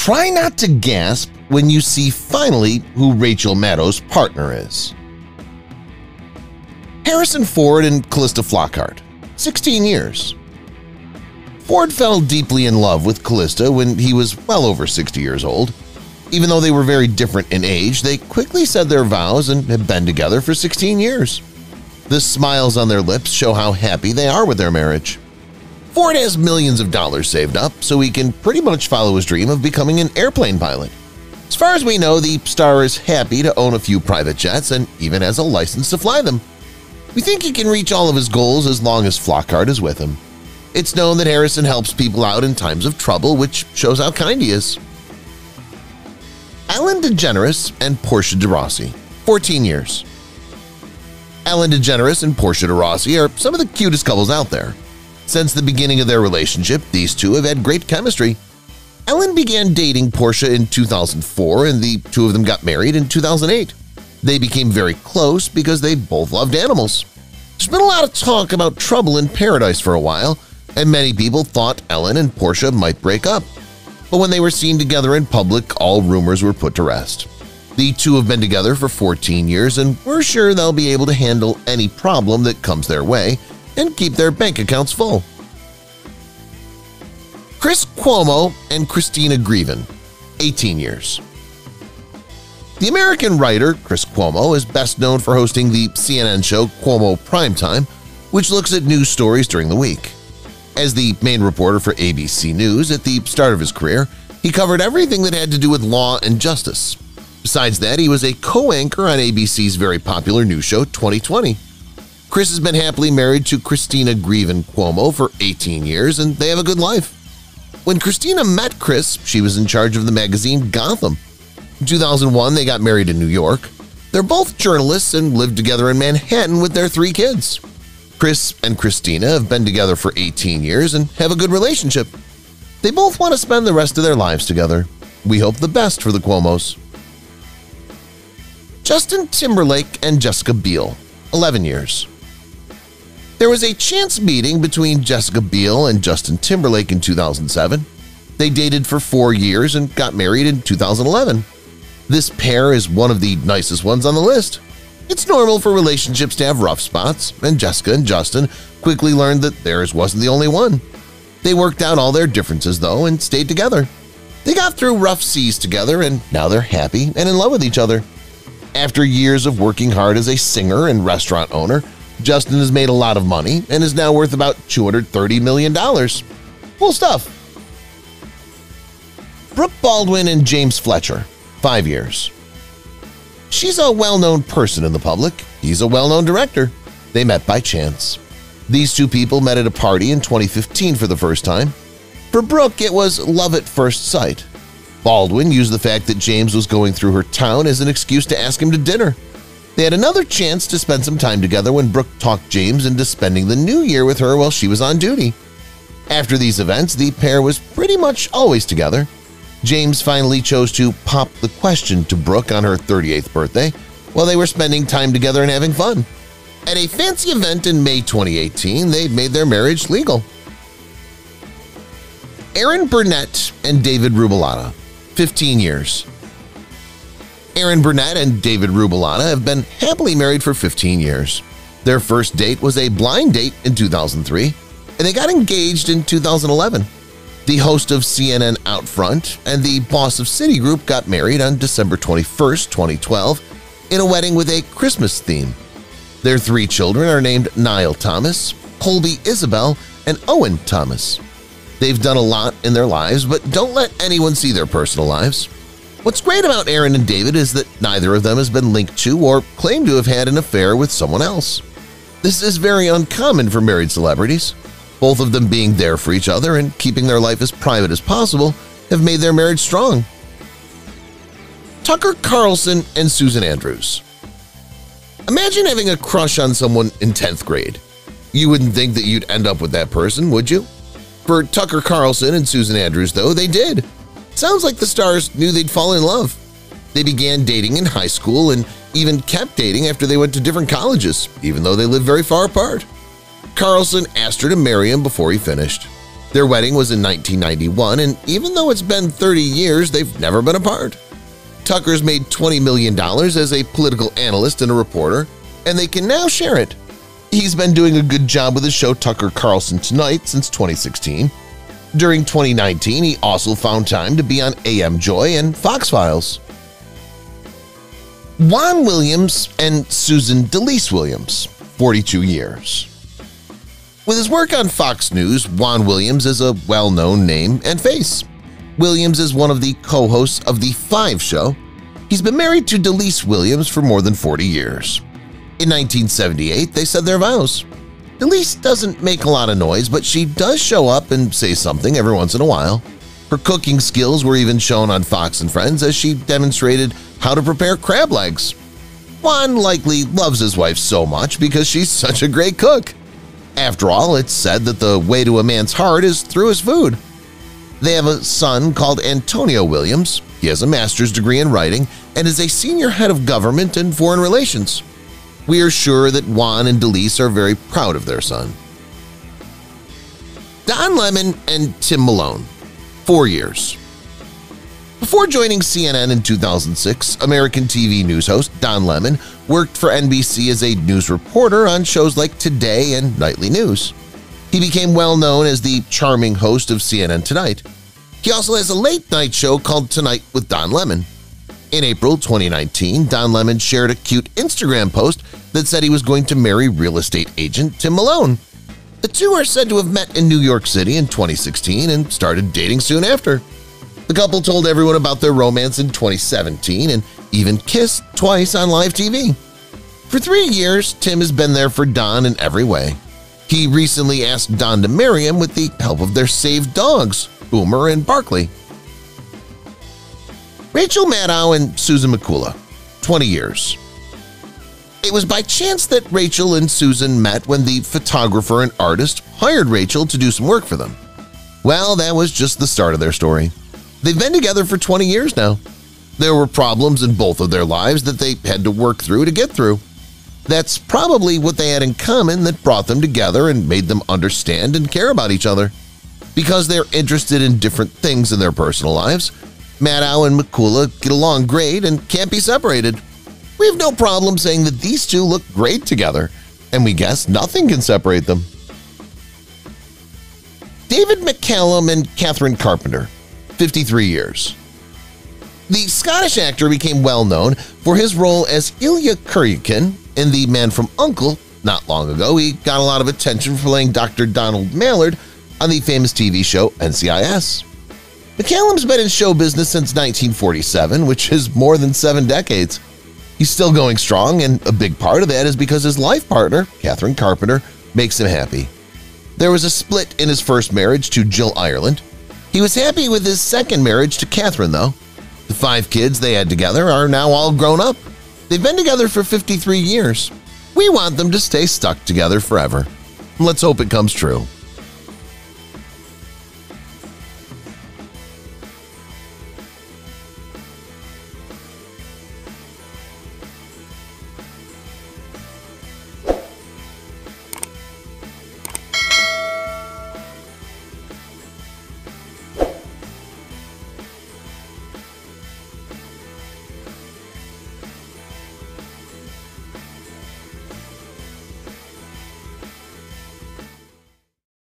try not to gasp when you see finally who Rachel Maddow's partner is. Harrison Ford and Calista Flockhart, 16 years. Ford fell deeply in love with Calista when he was well over 60 years old. Even though they were very different in age, they quickly said their vows and have been together for 16 years. The smiles on their lips show how happy they are with their marriage. Ford has millions of dollars saved up so he can pretty much follow his dream of becoming an airplane pilot. As far as we know, the star is happy to own a few private jets and even has a license to fly them. We think he can reach all of his goals as long as Flockhart is with him. It's known that Harrison helps people out in times of trouble, which shows how kind he is. Ellen DeGeneres and Portia de Rossi, 14 years. Ellen DeGeneres and Portia de Rossi are some of the cutest couples out there. Since the beginning of their relationship, these two have had great chemistry. Ellen began dating Portia in 2004 and the two of them got married in 2008. They became very close because they both loved animals. There's been a lot of talk about trouble in paradise for a while, and many people thought Ellen and Portia might break up. But when they were seen together in public, all rumors were put to rest. The two have been together for 14 years and we're sure they'll be able to handle any problem that comes their way and keep their bank accounts full. Chris Cuomo and Christina Greeven, 18 years. The American writer Chris Cuomo is best known for hosting the CNN show Cuomo Primetime, which looks at news stories during the week. As the main reporter for ABC News at the start of his career, he covered everything that had to do with law and justice. Besides that, he was a co-anchor on ABC's very popular news show 2020. Chris has been happily married to Cristina Greeven Cuomo for 18 years and they have a good life. When Christina met Chris, she was in charge of the magazine Gotham. In 2001, they got married in New York. They're both journalists and live together in Manhattan with their three kids. Chris and Christina have been together for 18 years and have a good relationship. They both want to spend the rest of their lives together. We hope the best for the Cuomos. Justin Timberlake and Jessica Biel, 11 years. There was a chance meeting between Jessica Biel and Justin Timberlake in 2007. They dated for four years and got married in 2011. This pair is one of the nicest ones on the list. It's normal for relationships to have rough spots, and Jessica and Justin quickly learned that theirs wasn't the only one. They worked out all their differences, though, and stayed together. They got through rough seas together, and now they're happy and in love with each other. After years of working hard as a singer and restaurant owner, Justin has made a lot of money and is now worth about $230 million. Cool stuff. Brooke Baldwin and James Fletcher, 5 years. She's a well-known person in the public. He's a well-known director. They met by chance. These two people met at a party in 2015 for the first time. For Brooke, it was love at first sight. Baldwin used the fact that James was going through her town as an excuse to ask him to dinner. They had another chance to spend some time together when Brooke talked James into spending the new year with her while she was on duty. After these events, the pair was pretty much always together. James finally chose to pop the question to Brooke on her 38th birthday while they were spending time together and having fun. At a fancy event in May 2018, they made their marriage legal. Erin Burnett and David Rubulotta, 15 years. Erin Burnett and David Rubulotta have been happily married for 15 years. Their first date was a blind date in 2003, and they got engaged in 2011. The host of CNN Out Front and the boss of Citigroup got married on December 21, 2012, in a wedding with a Christmas theme. Their three children are named Niall Thomas, Colby Isabel, and Owen Thomas. They've done a lot in their lives, but don't let anyone see their personal lives. What's great about Erin and David is that neither of them has been linked to or claimed to have had an affair with someone else. This is very uncommon for married celebrities. Both of them being there for each other and keeping their life as private as possible have made their marriage strong. Tucker Carlson and Susan Andrews Imagine having a crush on someone in 10th grade. You wouldn't think that you'd end up with that person, would you? For Tucker Carlson and Susan Andrews, though, they did. Sounds like the stars knew they'd fall in love. They began dating in high school and even kept dating after they went to different colleges, even though they lived very far apart. Carlson asked her to marry him before he finished. Their wedding was in 1991, and even though it's been 30 years, they've never been apart. Tucker's made $20 million as a political analyst and a reporter, and they can now share it. He's been doing a good job with his show Tucker Carlson Tonight since 2016. During 2019, he also found time to be on AM Joy and Fox Files. Juan Williams and Susan DeLise Williams, 42 years. With his work on Fox News, Juan Williams is a well-known name and face. Williams is one of the co-hosts of The Five Show. He's been married to DeLise Williams for more than 40 years. In 1978, they said their vows. DeLise doesn't make a lot of noise, but she does show up and say something every once in a while. Her cooking skills were even shown on Fox & Friends as she demonstrated how to prepare crab legs. Juan likely loves his wife so much because she's such a great cook. After all, it's said that the way to a man's heart is through his food. They have a son called Antonio Williams. He has a master's degree in writing and is a senior head of government and foreign relations. We are sure that Juan and DeLise are very proud of their son. Don Lemon and Tim Malone, four years. Before joining CNN in 2006, American TV news host Don Lemon worked for NBC as a news reporter on shows like Today and Nightly News. He became well known as the charming host of CNN Tonight. He also has a late-night show called Tonight with Don Lemon. In April 2019, Don Lemon shared a cute Instagram post that said he was going to marry real estate agent Tim Malone. The two are said to have met in New York City in 2016 and started dating soon after. The couple told everyone about their romance in 2017 and even kissed twice on live TV. For three years, Tim has been there for Don in every way. He recently asked Don to marry him with the help of their saved dogs, Boomer and Barkley. Rachel Maddow and Susan Mikula, 20 years. It was by chance that Rachel and Susan met when the photographer and artist hired Rachel to do some work for them. Well, that was just the start of their story. They've been together for 20 years now. There were problems in both of their lives that they had to work through to get through. That's probably what they had in common that brought them together and made them understand and care about each other. Because they're interested in different things in their personal lives, Maddow and Mikula get along great and can't be separated. We have no problem saying that these two look great together, and we guess nothing can separate them. David McCallum and Catherine Carpenter 53 years. The Scottish actor became well known for his role as Ilya Kuryakin in The Man from U.N.C.L.E. Not long ago, he got a lot of attention for playing Dr. Donald Mallard on the famous TV show NCIS. McCallum's been in show business since 1947, which is more than seven decades. He's still going strong, and a big part of that is because his life partner, Catherine Carpenter, makes him happy. There was a split in his first marriage to Jill Ireland, he was happy with his second marriage to Catherine, though. The five kids they had together are now all grown up. They've been together for 53 years. We want them to stay stuck together forever. Let's hope it comes true.